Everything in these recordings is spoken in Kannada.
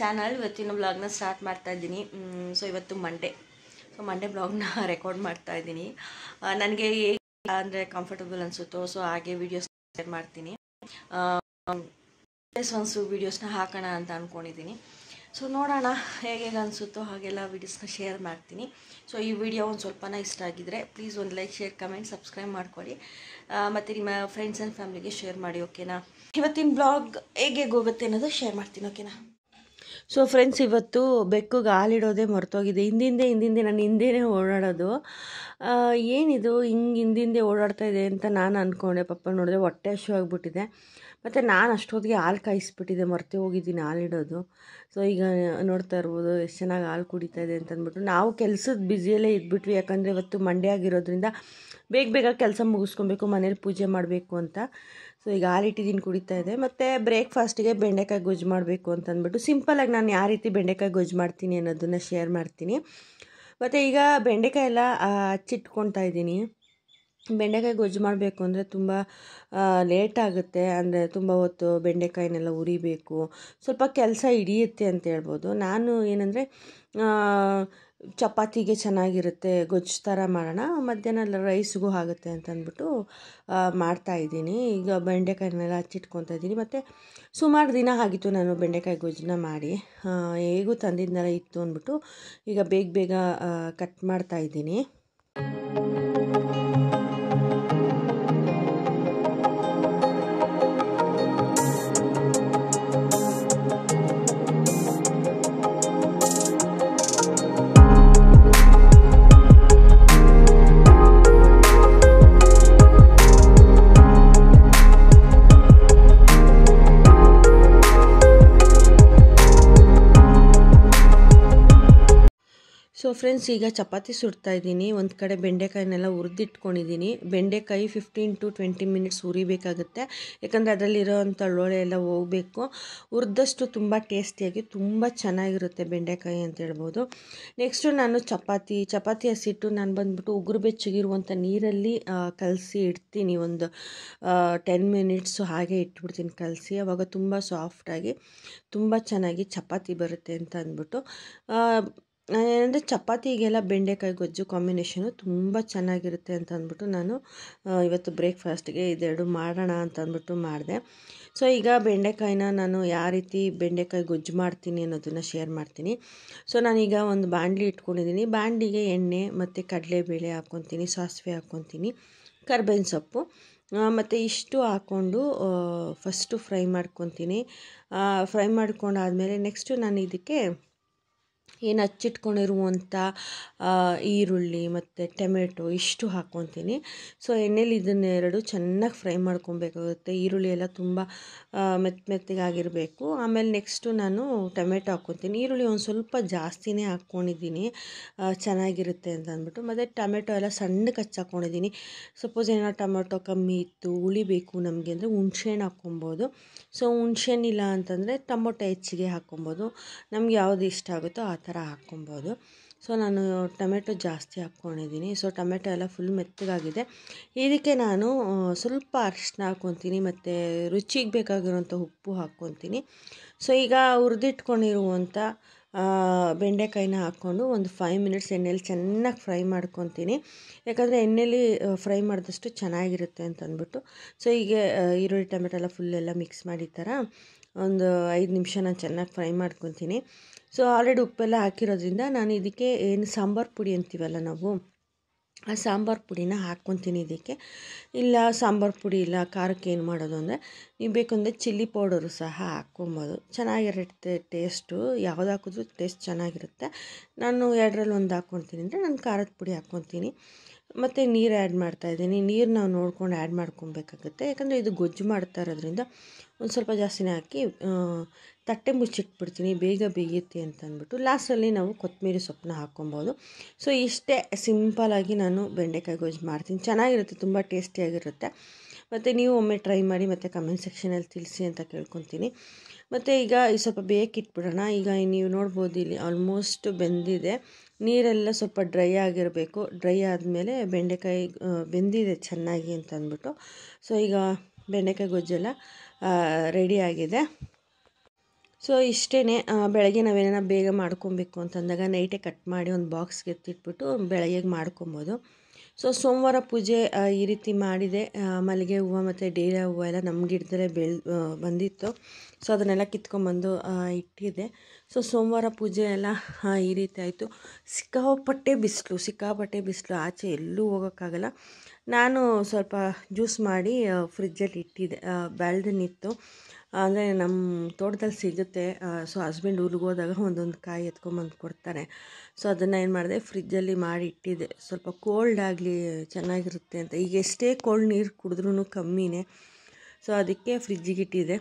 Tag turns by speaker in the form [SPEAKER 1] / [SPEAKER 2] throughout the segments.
[SPEAKER 1] ಚಾನಲ್ ಇವತ್ತಿನ ಬ್ಲಾಗ್ನ ಸ್ಟಾರ್ಟ್ ಮಾಡ್ತಾ ಇದ್ದೀನಿ. ಸೊ ಇವತ್ತು ಮಂಡೇ ಸೊ ಮಂಡೇ ಬ್ಲಾಗ್ನ ರೆಕಾರ್ಡ್ ಮಾಡ್ತಾ ಇದ್ದೀನಿ. ನನಗೆ ಹೇಗೆ ಅಂದರೆ ಕಂಫರ್ಟಬಲ್ ಅನಿಸುತ್ತೋ ಸೊ ಹಾಗೆ ವೀಡಿಯೋಸ್ ಶೇರ್ ಮಾಡ್ತೀನಿ. ಒನ್ಸು ವೀಡಿಯೋಸ್ನ ಹಾಕೋಣ ಅಂತ ಅಂದ್ಕೊಂಡಿದ್ದೀನಿ ಸೊ ನೋಡೋಣ ಹೇಗೆ ಅನಿಸುತ್ತೋ, ಹಾಗೆಲ್ಲ ವೀಡಿಯೋಸ್ನ ಶೇರ್ ಮಾಡ್ತೀನಿ. ಸೊ ಈ ವಿಡಿಯೋ ಒಂದು ಸ್ವಲ್ಪನ ಇಷ್ಟ ಆಗಿದ್ರೆ ಪ್ಲೀಸ್ ಒಂದು ಲೈಕ್ ಶೇರ್ ಕಮೆಂಟ್ ಸಬ್ಸ್ಕ್ರೈಬ್ ಮಾಡ್ಕೊಳ್ಳಿ. ಮತ್ತು ನಿಮ್ಮ ಫ್ರೆಂಡ್ಸ್ ಆ್ಯಂಡ್ ಫ್ಯಾಮಿಲಿಗೆ ಶೇರ್ ಮಾಡಿ ಓಕೆನಾ ಇವತ್ತಿನ ಬ್ಲಾಗ್ ಹೇಗೆ ಹೋಗುತ್ತೆ ಅನ್ನೋದು ಶೇರ್ ಮಾಡ್ತೀನಿ ಓಕೆನಾ ಸೊ ಫ್ರೆಂಡ್ಸ್ ಇವತ್ತು ಬೆಕ್ಕಗೆ ಹಾಲಿಡೋದೇ ಮರೆತೋಗಿದೆ. ಹಿಂದಿಂದೆ ಹಿಂದಿಂದೆ, ನಾನು ಹಿಂದೆನೇ ಓಡಾಡೋದು. ಏನಿದು? ಹಿಂಗೆ ಹಿಂದಿಂದೆ ಓಡಾಡ್ತಾ ಇದೆ ಅಂತ ನಾನು ಅಂದ್ಕೊಂಡೆ ಪಪ್ಪ ನೋಡಿದೆ ಹೊಟ್ಟೆ ಹಶು ಆಗಿಬಿಟ್ಟಿದೆ. ಮತ್ತು ನಾನು ಅಷ್ಟೊತ್ತಿಗೆ ಹಾಲು ಕಾಯಿಸ್ಬಿಟ್ಟಿದೆ. ಮರ್ತೆ ಹೋಗಿದ್ದೀನಿ ಹಾಲಿಡೋದು. ಸೊ ಈಗ ನೋಡ್ತಾ ಇರ್ಬೋದು, ಎಷ್ಟು ಚೆನ್ನಾಗಿ ಹಾಲು ಕುಡಿತಾ ಇದೆ ಅಂತ ಅಂದ್ಬಿಟ್ಟು ನಾವು ಕೆಲಸದ ಬ್ಯುಸಿಯಲ್ಲೇ ಇದ್ಬಿಟ್ವಿ. ಯಾಕಂದರೆ ಇವತ್ತು ಮಂಡೇ ಆಗಿರೋದ್ರಿಂದ ಬೇಗ ಬೇಗ ಕೆಲಸ ಮುಗಿಸ್ಕೊಬೇಕು, ಮನೇಲಿ ಪೂಜೆ ಮಾಡಬೇಕು ಅಂತ. ಸೊ ಈಗ ಹಾಲಿಟ್ಟಿದ್ದೀನಿ ಕುಡಿತಾ ಇದೆ. ಮತ್ತು ಬ್ರೇಕ್ಫಾಸ್ಟಿಗೆ ಬೆಂಡೆಕಾಯಿ ಗೊಜ್ಜು ಮಾಡಬೇಕು ಅಂತಂದ್ಬಿಟ್ಟು ಸಿಂಪಲಾಗಿ ನಾನು ಯಾವ ರೀತಿ ಬೆಂಡೆಕಾಯಿ ಗೊಜ್ಜು ಮಾಡ್ತೀನಿ ಅನ್ನೋದನ್ನು ಶೇರ್ ಮಾಡ್ತೀನಿ. ಮತ್ತು ಈಗ ಬೆಂಡೆಕಾಯಿ ಎಲ್ಲ ಹಚ್ಚಿಟ್ಕೊತಾ ಇದ್ದೀನಿ. ಬೆಂಡೆಕಾಯಿ ಗೊಜ್ಜು ಮಾಡಬೇಕು ಅಂದರೆ ತುಂಬ ಲೇಟ್ ಆಗುತ್ತೆ. ಅಂದರೆ ತುಂಬ ಹೊತ್ತು ಬೆಂಡೆಕಾಯಿನೆಲ್ಲ ಉರಿಬೇಕು. ಸ್ವಲ್ಪ ಕೆಲಸ ಹಿಡಿಯುತ್ತೆ ಅಂತ ಹೇಳ್ಬೋದು. ನಾನು ಏನಂದರೆ ಚಪಾತಿಗೆ ಚೆನ್ನಾಗಿರುತ್ತೆ, ಗೊಜ್ಜು ಥರ ಮಾಡೋಣ. ಮಧ್ಯಾಹ್ನ ರೈಸ್ಗೂ ಆಗುತ್ತೆ ಅಂತ ಅಂದ್ಬಿಟ್ಟು ಮಾಡ್ತಾಯಿದ್ದೀನಿ ಈಗ ಬೆಂಡೆಕಾಯಿನೆಲ್ಲ ಹಚ್ಚಿಟ್ಕೊತಾ ಇದ್ದೀನಿ. ಮತ್ತು ಸುಮಾರು ದಿನ ಆಗಿತ್ತು ನಾನು ಬೆಂಡೆಕಾಯಿ ಗೊಜ್ಜನ್ನ ಮಾಡಿ. ಹೇಗೂ ತಂದಿದ್ನಲ್ಲ ಇತ್ತು ಅಂದ್ಬಿಟ್ಟು ಈಗ ಬೇಗ ಬೇಗ ಕಟ್ ಮಾಡ್ತಾ ಫ್ರೆಂಡ್ಸ್ ಈಗ ಚಪಾತಿ ಸುಡ್ತಾ ಇದ್ದೀನಿ. ಒಂದು ಕಡೆ ಬೆಂಡೆಕಾಯಿನೆಲ್ಲ ಹುರಿದಿಟ್ಕೊಂಡಿದ್ದೀನಿ. ಬೆಂಡೆಕಾಯಿ ಫಿಫ್ಟೀನ್ ಟು ಟ್ವೆಂಟಿ ಮಿನಿಟ್ಸ್ ಹುರಿಬೇಕಾಗುತ್ತೆ. ಯಾಕಂದರೆ ಅದರಲ್ಲಿರೋವಂಥ ಲೋಳೆ ಎಲ್ಲ ಹೋಗಬೇಕು. ಹುರಿದಷ್ಟು ತುಂಬ ಟೇಸ್ಟಿಯಾಗಿ ತುಂಬ ಚೆನ್ನಾಗಿರುತ್ತೆ ಬೆಂಡೆಕಾಯಿ ಅಂತ ಹೇಳ್ಬೋದು. ನೆಕ್ಸ್ಟು ನಾನು ಚಪಾತಿ ಚಪಾತಿ ಹಸಿಟ್ಟು ನಾನು ಬಂದುಬಿಟ್ಟು ಉಗುರು ಬೆಚ್ಚಗಿರುವಂಥ ನೀರಲ್ಲಿ ಕಲಸಿ ಇಡ್ತೀನಿ. ಒಂದು ಟೆನ್ ಮಿನಿಟ್ಸು ಹಾಗೆ ಇಟ್ಬಿಡ್ತೀನಿ ಕಲಸಿ. ಅವಾಗ ತುಂಬ ಸಾಫ್ಟಾಗಿ ತುಂಬ ಚೆನ್ನಾಗಿ ಚಪಾತಿ ಬರುತ್ತೆ ಅಂತ ಅಂದ್ಬಿಟ್ಟು. ಏನಂದರೆ ಚಪಾತಿಗೆಲ್ಲ ಬೆಂಡೆಕಾಯಿ ಗೊಜ್ಜು ಕಾಂಬಿನೇಷನು ತುಂಬ ಚೆನ್ನಾಗಿರುತ್ತೆ ಅಂತ ಅಂದ್ಬಿಟ್ಟು ನಾನು ಇವತ್ತು ಬ್ರೇಕ್ಫಾಸ್ಟ್ಗೆ ಇದೆರಡು ಮಾಡೋಣ ಅಂತ ಅಂದ್ಬಿಟ್ಟು ಮಾಡಿದೆ. ಸೊ, ಈಗ ಬೆಂಡೆಕಾಯಿನ ನಾನು ಯಾವ ರೀತಿ ಬೆಂಡೆಕಾಯಿ ಗೊಜ್ಜು ಮಾಡ್ತೀನಿ ಅನ್ನೋದನ್ನು ಶೇರ್ ಮಾಡ್ತೀನಿ. ಸೊ, ನಾನೀಗ ಒಂದು ಬಾಣಲಿ ಇಟ್ಕೊಂಡಿದ್ದೀನಿ. ಬಾಣಲಿಗೆ ಎಣ್ಣೆ ಮತ್ತು ಕಡಲೆಬೇಳೆ ಹಾಕ್ಕೊತೀನಿ, ಸಾಸಿವೆ ಹಾಕ್ಕೊತೀನಿ, ಕರ್ಬೇವಿನ ಸೊಪ್ಪು ಮತ್ತು ಇಷ್ಟು ಹಾಕ್ಕೊಂಡು ಫಸ್ಟು ಫ್ರೈ ಮಾಡ್ಕೊತೀನಿ. ಫ್ರೈ ಮಾಡ್ಕೊಂಡಾದಮೇಲೆ ನೆಕ್ಸ್ಟು ನಾನು ಇದಕ್ಕೆ ಏನು ಹಚ್ಚಿಟ್ಕೊಂಡಿರುವಂಥ ಈರುಳ್ಳಿ ಮತ್ತು ಟೊಮೆಟೊ ಇಷ್ಟು ಹಾಕ್ಕೊತೀನಿ ಸೊ ಎಣ್ಣೆಲಿ ಇದನ್ನೆರಡು ಚೆನ್ನಾಗಿ ಫ್ರೈ ಮಾಡ್ಕೊಬೇಕಾಗುತ್ತೆ. ಈರುಳ್ಳಿ ಎಲ್ಲ ತುಂಬ ಮೆತ್ತ ಮೆತ್ತಗಾಗಿರಬೇಕು. ಆಮೇಲೆ ನೆಕ್ಸ್ಟು ನಾನು ಟೊಮೆಟೊ ಹಾಕ್ಕೊತೀನಿ ಈರುಳ್ಳಿ ಒಂದು ಸ್ವಲ್ಪ ಜಾಸ್ತಿನೇ ಹಾಕ್ಕೊಂಡಿದ್ದೀನಿ ಚೆನ್ನಾಗಿರುತ್ತೆ ಅಂತ ಅಂದ್ಬಿಟ್ಟು. ಮತ್ತು ಟೊಮೆಟೊ ಎಲ್ಲ ಸಣ್ಣಗೆ ಹಚ್ಚಾಕೊಂಡಿದ್ದೀನಿ ಸಪೋಸ್ ಏನೋ ಟೊಮೆಟೊ ಕಮ್ಮಿ ಇತ್ತು ಉಳಿಬೇಕು ನಮಗೆ ಅಂದರೆ ಹುಣ್ಸೆಹಣ್ಣು ಹಾಕ್ಕೊಬೋದು ಸೊ ಹುಣ್ಸೆಹಣ್ಣಿಲ್ಲ ಅಂತಂದರೆ ಟೊಮೊಟೊ ಹೆಚ್ಚಿಗೆ ಹಾಕ್ಕೊಬೋದು. ನಮ್ಗೆ ಯಾವ್ದು ಇಷ್ಟ ಆಗುತ್ತೋ ಆ ಥರ ಹಾಕ್ಕೊಬೋದು. ಸೊ ನಾನು ಟೊಮೆಟೊ ಜಾಸ್ತಿ ಹಾಕ್ಕೊಂಡಿದ್ದೀನಿ. ಸೊ ಟೊಮೆಟೊ ಎಲ್ಲ ಫುಲ್ ಮೆತ್ತಗಾಗಿದೆ. ಇದಕ್ಕೆ ನಾನು ಸ್ವಲ್ಪ ಅರಿಶಿನ ಹಾಕ್ಕೊತೀನಿ ಮತ್ತು ರುಚಿಗೆ ಬೇಕಾಗಿರೋಂಥ ಉಪ್ಪು ಹಾಕ್ಕೊತೀನಿ. ಸೊ ಈಗ ಹುರಿದಿಟ್ಕೊಂಡಿರುವಂಥ ಬೆಂಡೆಕಾಯಿನ ಹಾಕ್ಕೊಂಡು ಒಂದು ಫೈವ್ ಮಿನಿಟ್ಸ್ ಎಣ್ಣೆಲಿ ಚೆನ್ನಾಗಿ ಫ್ರೈ ಮಾಡ್ಕೊತೀನಿ. ಯಾಕಂದರೆ ಎಣ್ಣೆಲಿ ಫ್ರೈ ಮಾಡಿದಷ್ಟು ಚೆನ್ನಾಗಿರುತ್ತೆ ಅಂತ ಅಂದ್ಬಿಟ್ಟು ಸೊ ಹೀಗೆ ಈರುಳ್ಳಿ, ಟೊಮೆಟೊ ಎಲ್ಲ ಫುಲ್ಲೆಲ್ಲ ಮಿಕ್ಸ್ ಮಾಡಿ ಥರ ಒಂದು ಐದು ನಿಮಿಷ ನಾನು ಚೆನ್ನಾಗಿ ಫ್ರೈ ಮಾಡ್ಕೊತೀನಿ. ಸೊ ಆಲ್ರೆಡಿ ಉಪ್ಪೆಲ್ಲ ಹಾಕಿರೋದ್ರಿಂದ ನಾನು ಇದಕ್ಕೆ ಏನು ಸಾಂಬಾರು ಪುಡಿ ಅಂತೀವಲ್ಲ ನಾವು? ಆ ಸಾಂಬಾರು ಪುಡಿನ ಹಾಕ್ಕೊತೀನಿ ಇದಕ್ಕೆ ಇಲ್ಲ, ಸಾಂಬಾರು ಪುಡಿ ಇಲ್ಲ, ಖಾರಕ್ಕೆ ಏನು ಮಾಡೋದು ಅಂದರೆ, ನೀವು ಬೇಕಂದರೆ ಚಿಲ್ಲಿ ಪೌಡರು ಸಹ ಹಾಕ್ಕೊಬೋದು. ಚೆನ್ನಾಗಿರುತ್ತೆ ಟೇಸ್ಟು. ಯಾವ್ದು ಹಾಕಿದ್ರೂ ಟೇಸ್ಟ್ ಚೆನ್ನಾಗಿರುತ್ತೆ. ನಾನು ಎರಡರಲ್ಲಿ ಒಂದು ಹಾಕ್ಕೊತೀನಿ ಅಂದರೆ ನಾನು ಖಾರದ ಪುಡಿ ಹಾಕ್ಕೊತೀನಿ ಮತ್ತು ನೀರು ಆ್ಯಡ್ ಮಾಡ್ತಾಯಿದ್ದೀನಿ ನೀರು ನಾವು ನೋಡ್ಕೊಂಡು ಆ್ಯಡ್ ಮಾಡ್ಕೊಬೇಕಾಗುತ್ತೆ. ಯಾಕಂದರೆ ಇದು ಗೊಜ್ಜು ಮಾಡ್ತಾ ಇರೋದ್ರಿಂದ ಒಂದು ಸ್ವಲ್ಪ ಜಾಸ್ತಿನೇ ಹಾಕಿ ತಟ್ಟೆ ಮುಚ್ಚಿಟ್ಬಿಡ್ತೀನಿ. ಬೇಗ ಬೇಯುತ್ತೆ ಅಂತ ಅಂದ್ಬಿಟ್ಟು ಲಾಸ್ಟಲ್ಲಿ ನಾವು ಕೊತ್ತಂಬರಿ ಸೊಪ್ಪನ್ನ ಹಾಕ್ಕೊಬೋದು. ಸೊ ಇಷ್ಟೇ ಸಿಂಪಲಾಗಿ ನಾನು ಬೆಂಡೆಕಾಯಿ ಗೊಜ್ಜು ಮಾಡ್ತೀನಿ. ಚೆನ್ನಾಗಿರುತ್ತೆ, ತುಂಬ ಟೇಸ್ಟಿಯಾಗಿರುತ್ತೆ ಮತ್ತು ನೀವು ಒಮ್ಮೆ ಟ್ರೈ ಮಾಡಿ ಮತ್ತು ಕಮೆಂಟ್ ಸೆಕ್ಷನಲ್ಲಿ ತಿಳಿಸಿ ಅಂತ ಕೇಳ್ಕೊತೀನಿ. ಮತ್ತು ಈಗ ಈ ಸ್ವಲ್ಪ ಬೇಕಿಟ್ಬಿಡೋಣ. ಈಗ ನೀವು ನೋಡ್ಬೋದು ಇಲ್ಲಿ ಆಲ್ಮೋಸ್ಟ್ ಬೆಂದಿದೆ. ನೀರೆಲ್ಲ ಸ್ವಲ್ಪ ಡ್ರೈ ಆಗಿರಬೇಕು. ಡ್ರೈ ಆದಮೇಲೆ ಬೆಂಡೆಕಾಯಿ ಬೆಂದಿದೆ ಚೆನ್ನಾಗಿ ಅಂತ ಅಂದ್ಬಿಟ್ಟು. ಸೊ ಈಗ ಬೆಂಡೆಕಾಯಿ ಗೊಜ್ಜೆಲ್ಲ ರೆಡಿ ಆಗಿದೆ. ಸೊ ಇಷ್ಟೇ ಬೆಳಗ್ಗೆ ನಾವೇನ ಬೇಗ ಮಾಡ್ಕೊಬೇಕು ಅಂತಂದಾಗ ನೈಟೇ ಕಟ್ ಮಾಡಿ ಒಂದು ಬಾಕ್ಸ್ಗೆ ಎತ್ತಿಟ್ಬಿಟ್ಟು ಬೆಳಗ್ಗೆಗೆ ಮಾಡ್ಕೊಬೋದು. ಸೊ ಸೋಮವಾರ ಪೂಜೆ ಈ ರೀತಿ ಮಾಡಿದೆ. ಮಲ್ಲಿಗೆ ಹೂವು ಮತ್ತು ಡೇರೆ ಹೂವು ಎಲ್ಲ ನಮ್ಮ ಗಿಡದಲ್ಲೇ ಬೆಳ್ ಬಂದಿತ್ತು. ಸೊ ಅದನ್ನೆಲ್ಲ ಕಿತ್ಕೊಂಬಂದು ಇಟ್ಟಿದ್ದೆ. ಸೊ ಸೋಮವಾರ ಪೂಜೆ ಎಲ್ಲ ಈ ರೀತಿ ಆಯಿತು. ಸಿಕ್ಕಾಪಟ್ಟೆ ಬಿಸಿಲು ಸಿಕ್ಕಾಪಟ್ಟೆ ಬಿಸಿಲು. ಆಚೆ ಎಲ್ಲೂ ಹೋಗೋಕ್ಕಾಗಲ್ಲ. ನಾನು ಸ್ವಲ್ಪ ಜ್ಯೂಸ್ ಮಾಡಿ ಫ್ರಿಜ್ಜಲ್ಲಿ ಇಟ್ಟಿದ್ದೆ. ಬೆಳ್ದನಿತ್ತು ಅಂದರೆ ನಮ್ಮ ತೋಟದಲ್ಲಿ ಸಿಗುತ್ತೆ. ಸೊ ಹಸ್ಬೆಂಡ್ ಊರಿಗೆ ಹೋದಾಗ ಒಂದೊಂದು ಕಾಯಿ ಎತ್ಕೊಂಬಂದು ಕೊಡ್ತಾರೆ. ಸೊ ಅದನ್ನು ಏನು ಮಾಡಿದೆ ಫ್ರಿಜ್ಜಲ್ಲಿ ಮಾಡಿ ಇಟ್ಟಿದ್ದೆ. ಸ್ವಲ್ಪ ಕೋಲ್ಡ್ ಆಗಲಿ ಚೆನ್ನಾಗಿರುತ್ತೆ ಅಂತ. ಈಗ ಎಷ್ಟೇ ಕೋಲ್ಡ್ ನೀರು ಕುಡಿದ್ರೂ ಕಮ್ಮಿನೇ. ಸೊ ಅದಕ್ಕೆ ಫ್ರಿಜ್ಜಿಗೆ ಇಟ್ಟಿದೆ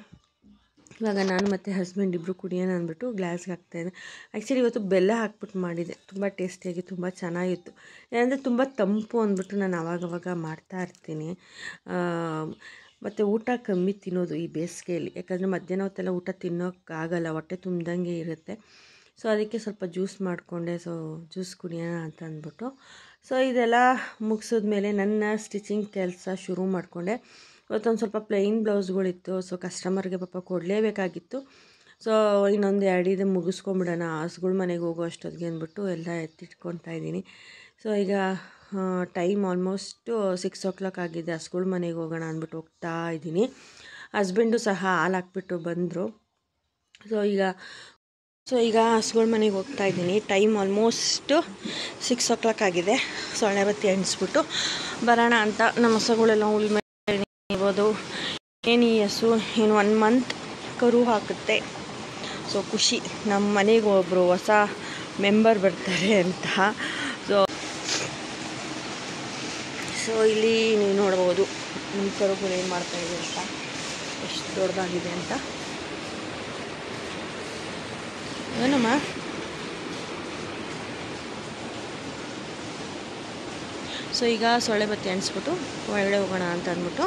[SPEAKER 1] ಇವಾಗ ನಾನು ಮತ್ತು ಹಸ್ಬೆಂಡ್ ಇಬ್ಬರು ಕುಡಿಯೋಣ ಅಂದ್ಬಿಟ್ಟು ಗ್ಲಾಸ್ಗೆ ಹಾಕ್ತಾಯಿದ್ದೆ ಆ್ಯಕ್ಚುಲಿ ಇವತ್ತು ಬೆಲ್ಲ ಹಾಕ್ಬಿಟ್ಟು ಮಾಡಿದೆ ತುಂಬ ಟೇಸ್ಟಿಯಾಗಿ ತುಂಬ ಚೆನ್ನಾಗಿತ್ತು. ಏನಂದರೆ ತುಂಬ ತಂಪು ಅಂದ್ಬಿಟ್ಟು ನಾನು ಅವಾಗವಾಗ ಮಾಡ್ತಾ ಇರ್ತೀನಿ. ಮತ್ತು ಊಟ ಕಮ್ಮಿ ತಿನ್ನೋದು ಈ ಬೇಸಿಗೆಯಲ್ಲಿ. ಯಾಕಂದರೆ ಮಧ್ಯಾಹ್ನ ಹೊತ್ತೆಲ್ಲ ಊಟ ತಿನ್ನೋಕ್ಕಾಗಲ್ಲ, ಹೊಟ್ಟೆ ತುಂಬ್ದಂಗೆ ಇರುತ್ತೆ. ಸೊ ಅದಕ್ಕೆ ಸ್ವಲ್ಪ ಜ್ಯೂಸ್ ಮಾಡಿಕೊಂಡೆ. ಸೊ ಜ್ಯೂಸ್ ಕುಡಿಯೋಣ ಅಂತ ಅಂದ್ಬಿಟ್ಟು. ಸೊ ಇದೆಲ್ಲ ಮುಗಿಸಿದ್ಮೇಲೆ ನನ್ನ ಸ್ಟಿಚಿಂಗ್ ಕೆಲಸ ಶುರು ಮಾಡಿಕೊಂಡೆ. ಇವತ್ತೊಂದು ಸ್ವಲ್ಪ ಪ್ಲೈನ್ ಬ್ಲೌಸ್ಗಳಿತ್ತು. ಸೊ ಕಸ್ಟಮರ್ಗೆ ಪಾಪ ಕೊಡಲೇಬೇಕಾಗಿತ್ತು. ಸೊ ಇನ್ನೊಂದು ಎರಡು ಇದೆ ಮುಗಿಸ್ಕೊಂಬಿಡೋಣ. ಹಾಸ್ಗಳು ಮನೆಗೆ ಹೋಗೋ ಅಷ್ಟೊತ್ತಿಗೆ ಅಂದ್ಬಿಟ್ಟು ಎಲ್ಲ ಎತ್ತಿಟ್ಕೊತಾ ಇದ್ದೀನಿ. ಸೊ ಈಗ time almost six o'clock ಆಗಿದೆ. ಹಸ್ಗಳ ಮನೆಗೆ ಹೋಗೋಣ ಅಂದ್ಬಿಟ್ಟು ಹೋಗ್ತಾ ಇದ್ದೀನಿ. ಹಸ್ಬೆಂಡು ಸಹ ಹಾಲು ಹಾಕ್ಬಿಟ್ಟು ಬಂದರು. ಸೊ ಈಗ ಸೊ ಈಗ ಹಸ್ಗಳ ಮನೆಗೆ ಹೋಗ್ತಾ ಇದ್ದೀನಿ. Time almost six o'clock ಆಗಿದೆ. ಸೊಳ್ಳೆ ಬತ್ತಿ ಎಣಿಸ್ಬಿಟ್ಟು ಬರೋಣ ಅಂತ ನಮ್ಮ ಹಸುಗಳೆಲ್ಲ ಉಳ್ಮೆ ಇರ್ಬೋದು ಏನು ಈ ಹಸು? ಏನು ಒನ್ ಮಂತ್ ಕರು ಹಾಕುತ್ತೆ. ಸೊ ಖುಷಿ. ನಮ್ಮ ಮನೆಗೆ ಒಬ್ಬರು ಹೊಸ ಮೆಂಬರ್ ಬರ್ತಾರೆ ಅಂತ. ಸೊ ಸೊ ಇಲ್ಲಿ ನೀವು ನೋಡ್ಬೋದು. ನಿಮ್ಮ ಕರುಗಳು ಏನು ಮಾಡ್ತಾ ಇದೆ ಅಂತ. ಎಷ್ಟು ದೊಡ್ಡದಾಗಿದೆ ಅಂತ. ಏನಮ್ಮ? ಸೊ ಈಗ ಸೊಳ್ಳೆ ಬತ್ತಿ ಅಣಿಸ್ಬಿಟ್ಟು ಒಳಗಡೆ ಹೋಗೋಣ ಅಂತ ಅಂದ್ಬಿಟ್ಟು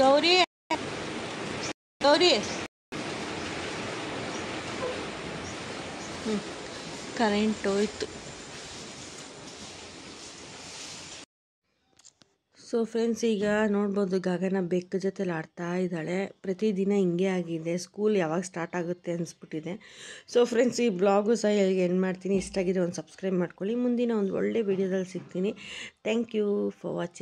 [SPEAKER 1] ಗೌರಿ ಗೌರಿ ಕರೆಂಟ್ ಹೋಯ್ತು ಸೊ ಫ್ರೆಂಡ್ಸ್ ಈಗ ನೋಡ್ಬೋದು ಗಗನ ಬೆಕ್ಕ ಜೊತೆಲಿ ಆಡ್ತಾ ಇದ್ದಾಳೆ. ಪ್ರತಿದಿನ ಹಿಂಗೆ ಆಗಿದೆ. ಸ್ಕೂಲ್ ಯಾವಾಗ ಸ್ಟಾರ್ಟ್ ಆಗುತ್ತೆ ಅನಿಸ್ಬಿಟ್ಟಿದೆ. ಸೊ ಫ್ರೆಂಡ್ಸ್ ಈ ಬ್ಲಾಗು ಸಹ ಹೇಳಿ ಎಂಡ್ ಮಾಡ್ತೀನಿ. ಇಷ್ಟ ಆಗಿದೆ ಒಂದು ಸಬ್ಸ್ಕ್ರೈಬ್ ಮಾಡ್ಕೊಳ್ಳಿ. ಮುಂದಿನ ಒಂದು ಒಳ್ಳೆ ವಿಡಿಯೋದಲ್ಲಿ ಸಿಗ್ತೀನಿ. Thank you for watching